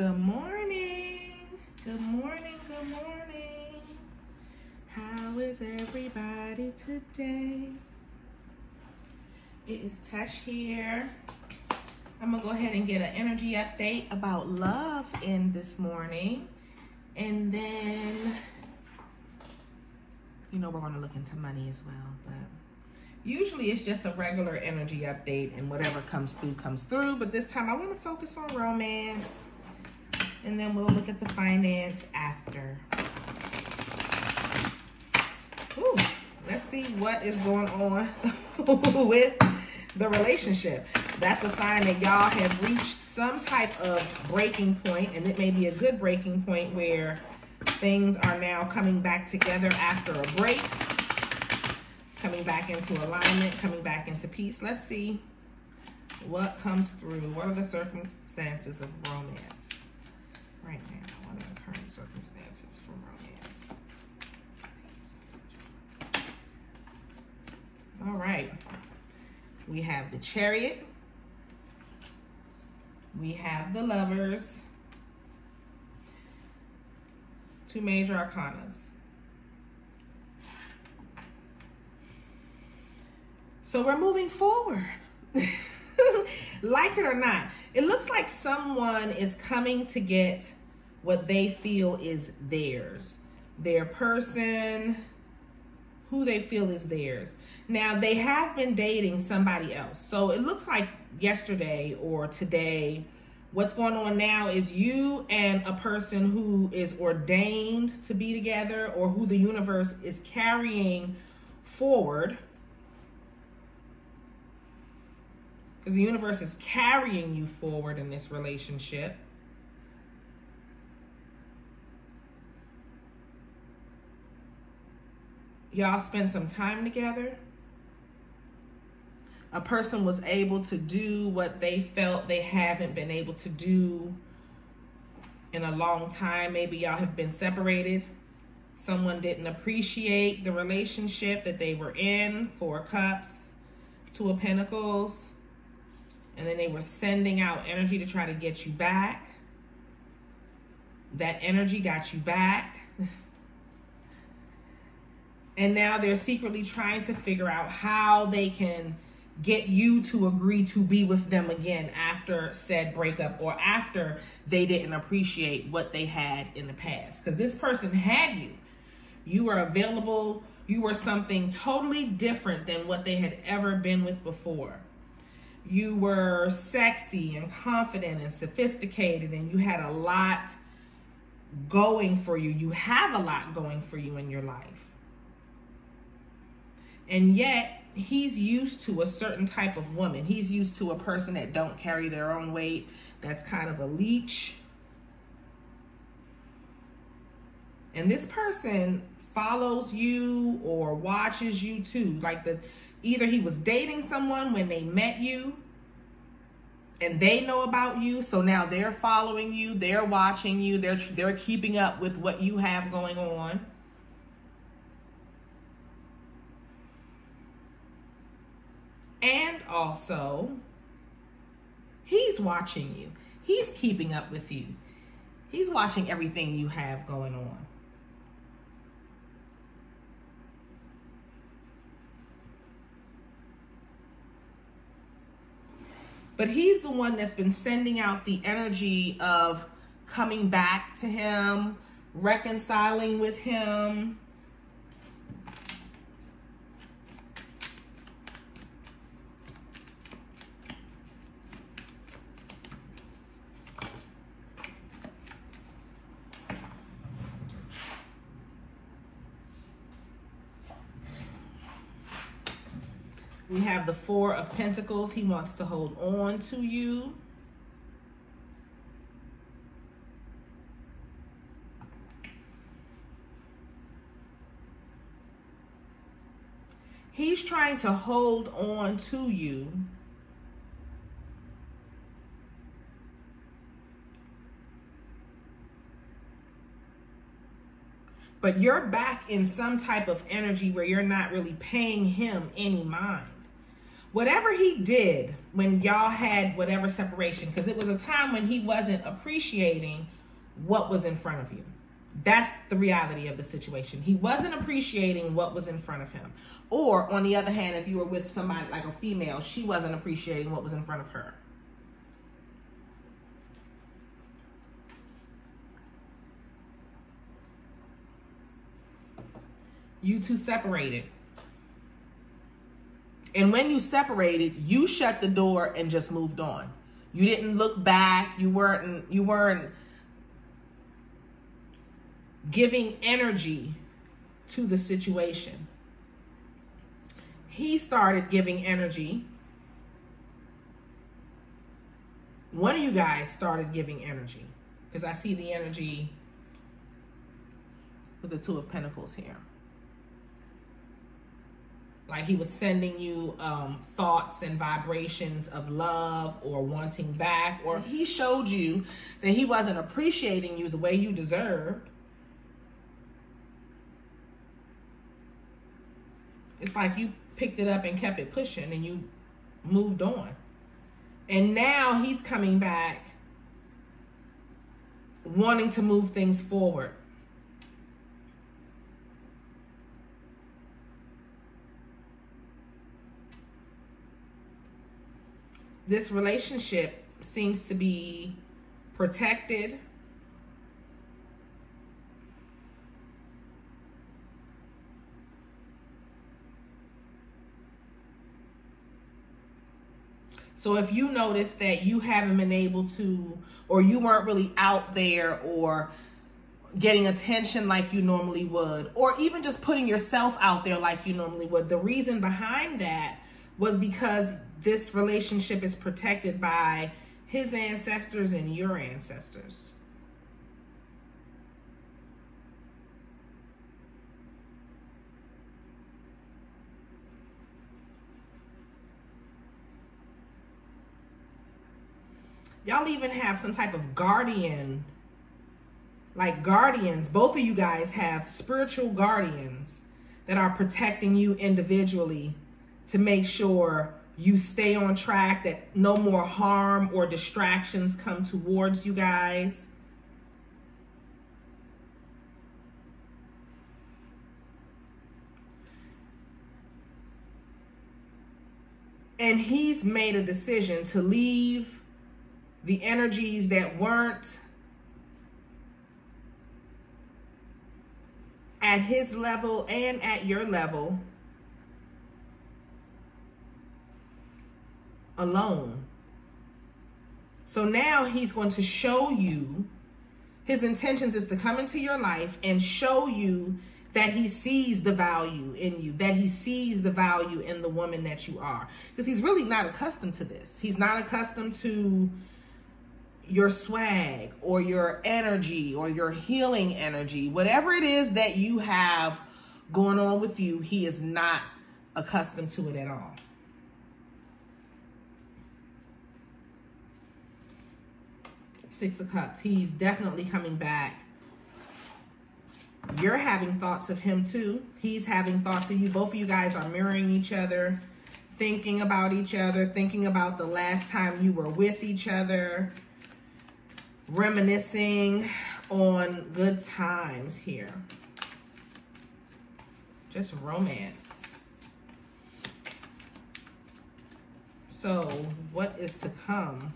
Good morning. Good morning. Good morning. How is everybody today? It is Tesh here. I'm gonna go ahead and get an energy update about love in this morning. And then, you know, we're gonna look into money as well, but usually it's just a regular energy update and whatever comes through comes through but this time i want to focus on romance and then we'll look at the finance after Ooh, let's see what is going on with the relationship that's a sign that y'all have reached some type of breaking point and it may be a good breaking point where things are now coming back together after a break coming back into alignment, coming back into peace. Let's see what comes through. What are the circumstances of romance right now? Are the current circumstances for romance? All right. We have the chariot. We have the lovers. Two major arcanas. So we're moving forward. like it or not, it looks like someone is coming to get what they feel is theirs. Their person, who they feel is theirs. Now, they have been dating somebody else. So it looks like yesterday or today, what's going on now is you and a person who is ordained to be together or who the universe is carrying forward because the universe is carrying you forward in this relationship. Y'all spend some time together. A person was able to do what they felt they haven't been able to do in a long time. Maybe y'all have been separated. Someone didn't appreciate the relationship that they were in. Four cups, two of pentacles and then they were sending out energy to try to get you back. That energy got you back. and now they're secretly trying to figure out how they can get you to agree to be with them again after said breakup or after they didn't appreciate what they had in the past. Because this person had you. You were available. You were something totally different than what they had ever been with before you were sexy and confident and sophisticated and you had a lot going for you. You have a lot going for you in your life. And yet, he's used to a certain type of woman. He's used to a person that don't carry their own weight, that's kind of a leech. And this person follows you or watches you too. Like the either he was dating someone when they met you and they know about you so now they're following you they're watching you they're they're keeping up with what you have going on. And also he's watching you. He's keeping up with you. He's watching everything you have going on But he's the one that's been sending out the energy of coming back to him, reconciling with him. We have the Four of Pentacles. He wants to hold on to you. He's trying to hold on to you. But you're back in some type of energy where you're not really paying him any mind whatever he did when y'all had whatever separation, because it was a time when he wasn't appreciating what was in front of you. That's the reality of the situation. He wasn't appreciating what was in front of him. Or, on the other hand, if you were with somebody like a female, she wasn't appreciating what was in front of her. You two separated. And when you separated, you shut the door and just moved on. You didn't look back. You weren't you weren't giving energy to the situation. He started giving energy. One of you guys started giving energy because I see the energy with the Two of Pentacles here like he was sending you um, thoughts and vibrations of love or wanting back, or he showed you that he wasn't appreciating you the way you deserved. It's like you picked it up and kept it pushing and you moved on. And now he's coming back wanting to move things forward. This relationship seems to be protected. So if you notice that you haven't been able to, or you weren't really out there or getting attention like you normally would, or even just putting yourself out there like you normally would, the reason behind that was because this relationship is protected by his ancestors and your ancestors. Y'all even have some type of guardian, like guardians. Both of you guys have spiritual guardians that are protecting you individually to make sure you stay on track, that no more harm or distractions come towards you guys. And he's made a decision to leave the energies that weren't at his level and at your level alone. So now he's going to show you, his intentions is to come into your life and show you that he sees the value in you, that he sees the value in the woman that you are. Because he's really not accustomed to this. He's not accustomed to your swag or your energy or your healing energy. Whatever it is that you have going on with you, he is not accustomed to it at all. Six of Cups. He's definitely coming back. You're having thoughts of him too. He's having thoughts of you. Both of you guys are mirroring each other, thinking about each other, thinking about the last time you were with each other, reminiscing on good times here. Just romance. So, what is to come?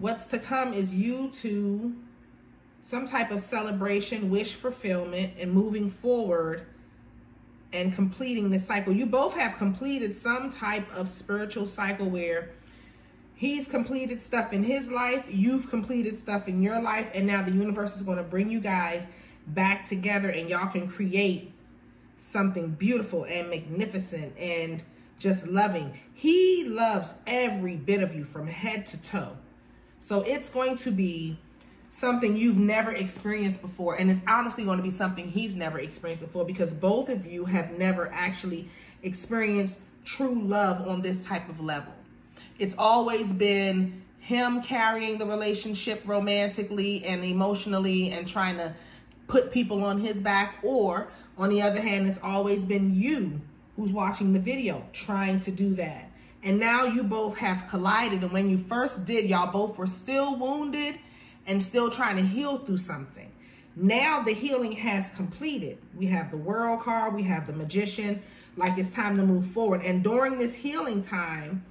What's to come is you to some type of celebration, wish fulfillment, and moving forward and completing the cycle. You both have completed some type of spiritual cycle where he's completed stuff in his life, you've completed stuff in your life, and now the universe is going to bring you guys back together and y'all can create something beautiful and magnificent and just loving. He loves every bit of you from head to toe. So it's going to be something you've never experienced before. And it's honestly going to be something he's never experienced before because both of you have never actually experienced true love on this type of level. It's always been him carrying the relationship romantically and emotionally and trying to put people on his back. Or on the other hand, it's always been you who's watching the video trying to do that. And now you both have collided. And when you first did, y'all both were still wounded and still trying to heal through something. Now the healing has completed. We have the world card, we have the magician, like it's time to move forward. And during this healing time,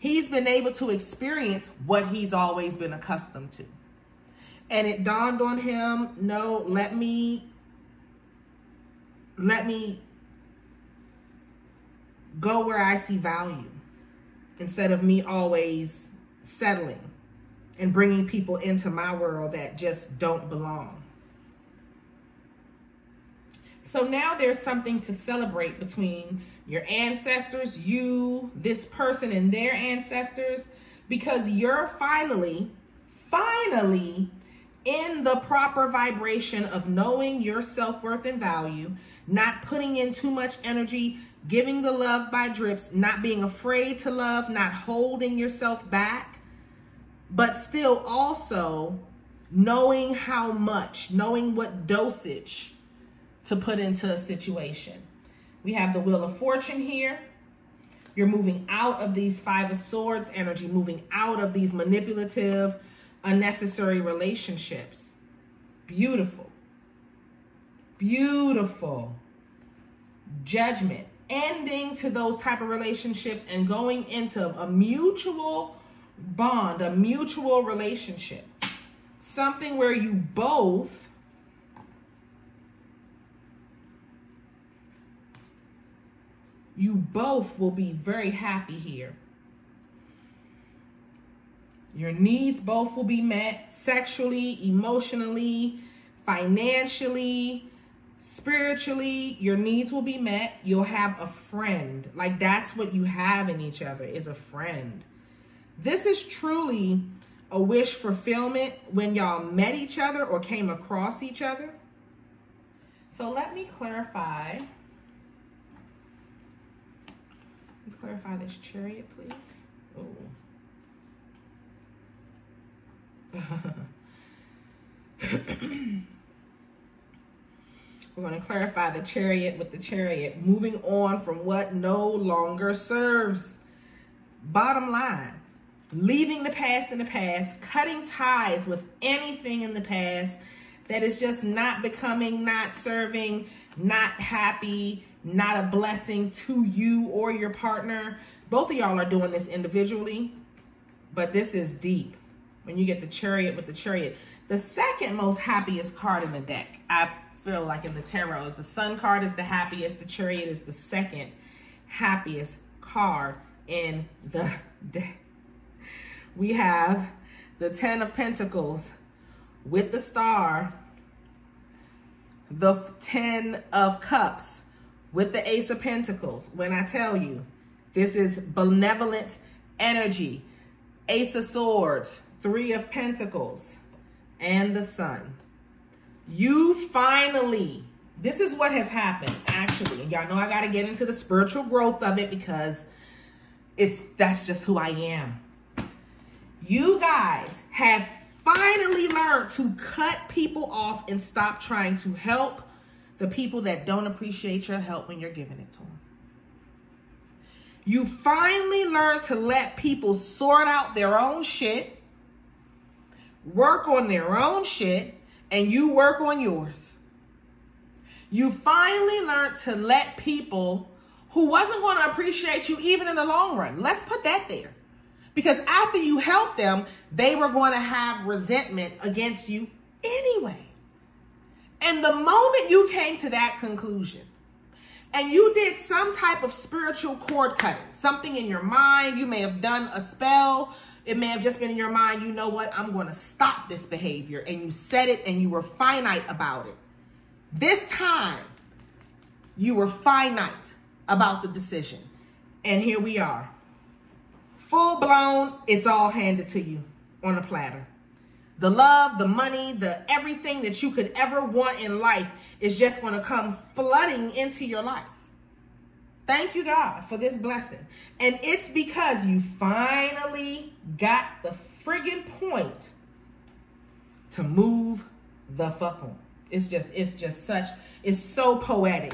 he's been able to experience what he's always been accustomed to. And it dawned on him, no, let me, let me go where I see value instead of me always settling and bringing people into my world that just don't belong. So now there's something to celebrate between your ancestors, you, this person, and their ancestors, because you're finally, finally in the proper vibration of knowing your self worth and value, not putting in too much energy, giving the love by drips, not being afraid to love, not holding yourself back, but still also knowing how much, knowing what dosage to put into a situation. We have the Wheel of Fortune here. You're moving out of these Five of Swords energy, moving out of these manipulative, unnecessary relationships. Beautiful. Beautiful. Judgment. Ending to those type of relationships and going into a mutual bond, a mutual relationship. Something where you both you both will be very happy here. Your needs both will be met sexually, emotionally, financially, spiritually. Your needs will be met. You'll have a friend. Like that's what you have in each other is a friend. This is truly a wish fulfillment when y'all met each other or came across each other. So let me clarify. Let me clarify this chariot, please. Oh. We're going to clarify the chariot with the chariot, moving on from what no longer serves. Bottom line, leaving the past in the past, cutting ties with anything in the past that is just not becoming, not serving, not happy, not a blessing to you or your partner. Both of y'all are doing this individually, but this is deep when you get the chariot with the chariot. The second most happiest card in the deck, I feel like in the tarot, the sun card is the happiest, the chariot is the second happiest card in the deck. We have the 10 of pentacles with the star, the 10 of cups with the ace of pentacles. When I tell you, this is benevolent energy, ace of swords, Three of Pentacles, and the Sun. You finally, this is what has happened, actually. And y'all know I got to get into the spiritual growth of it because it's that's just who I am. You guys have finally learned to cut people off and stop trying to help the people that don't appreciate your help when you're giving it to them. You finally learn to let people sort out their own shit work on their own shit and you work on yours. You finally learned to let people who wasn't going to appreciate you even in the long run. Let's put that there. Because after you helped them, they were going to have resentment against you anyway. And the moment you came to that conclusion, and you did some type of spiritual cord cutting, something in your mind, you may have done a spell, it may have just been in your mind, you know what, I'm going to stop this behavior. And you said it and you were finite about it. This time, you were finite about the decision. And here we are. Full blown, it's all handed to you on a platter. The love, the money, the everything that you could ever want in life is just going to come flooding into your life. Thank you, God, for this blessing. And it's because you finally got the friggin' point to move the fuck on. It's just, it's just such, it's so poetic.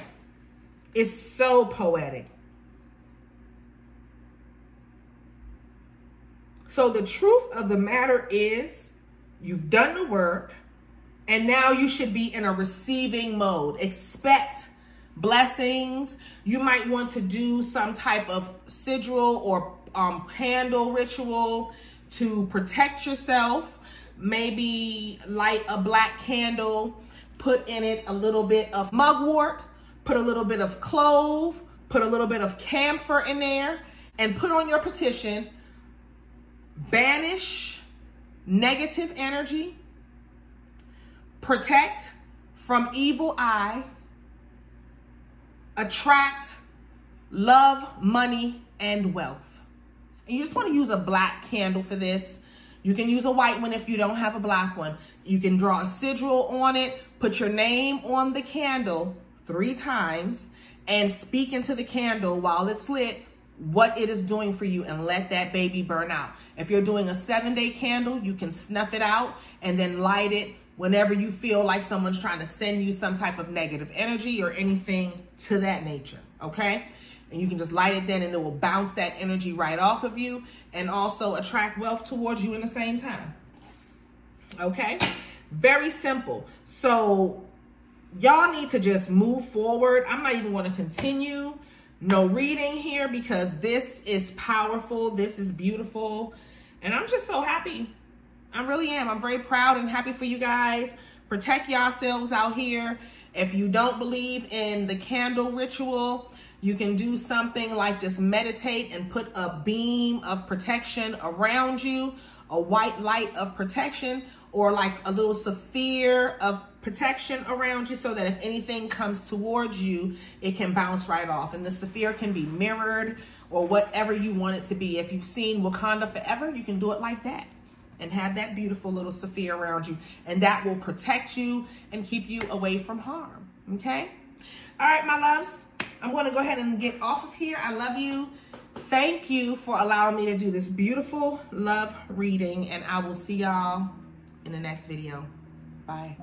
It's so poetic. So the truth of the matter is you've done the work and now you should be in a receiving mode. Expect blessings. You might want to do some type of sigil or um, candle ritual to protect yourself. Maybe light a black candle, put in it a little bit of mugwort, put a little bit of clove, put a little bit of camphor in there, and put on your petition, banish negative energy, protect from evil eye, attract love, money, and wealth. And you just want to use a black candle for this. You can use a white one if you don't have a black one. You can draw a sigil on it, put your name on the candle three times, and speak into the candle while it's lit what it is doing for you and let that baby burn out. If you're doing a seven day candle, you can snuff it out and then light it whenever you feel like someone's trying to send you some type of negative energy or anything to that nature, okay? And you can just light it then and it will bounce that energy right off of you and also attract wealth towards you in the same time. Okay? Very simple. So y'all need to just move forward. I'm not even going to continue no reading here because this is powerful. This is beautiful. And I'm just so happy I really am. I'm very proud and happy for you guys. Protect yourselves out here. If you don't believe in the candle ritual, you can do something like just meditate and put a beam of protection around you, a white light of protection, or like a little sphere of protection around you so that if anything comes towards you, it can bounce right off. And the sphere can be mirrored or whatever you want it to be. If you've seen Wakanda Forever, you can do it like that and have that beautiful little sphere around you. And that will protect you and keep you away from harm. Okay? All right, my loves. I'm going to go ahead and get off of here. I love you. Thank you for allowing me to do this beautiful love reading. And I will see y'all in the next video. Bye.